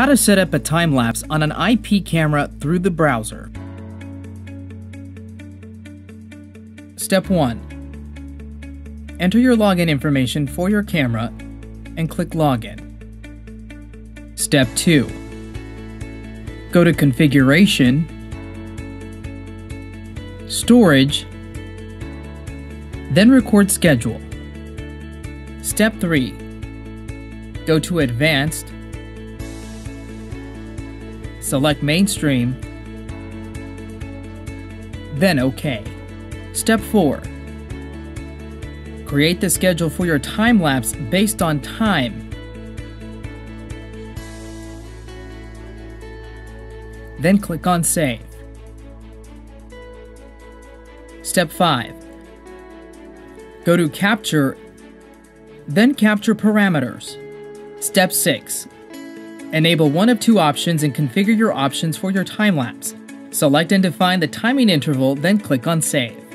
How to set up a time lapse on an IP camera through the browser. Step 1. Enter your login information for your camera and click Login. Step 2. Go to Configuration, Storage, then record schedule. Step 3. Go to Advanced, select Mainstream, then OK. Step 4. Create the schedule for your time lapse based on time. Then click on Save. Step 5. Go to Capture, then Capture Parameters. Step 6. Enable one of two options and configure your options for your time lapse. Select and define the timing interval, then click on Save.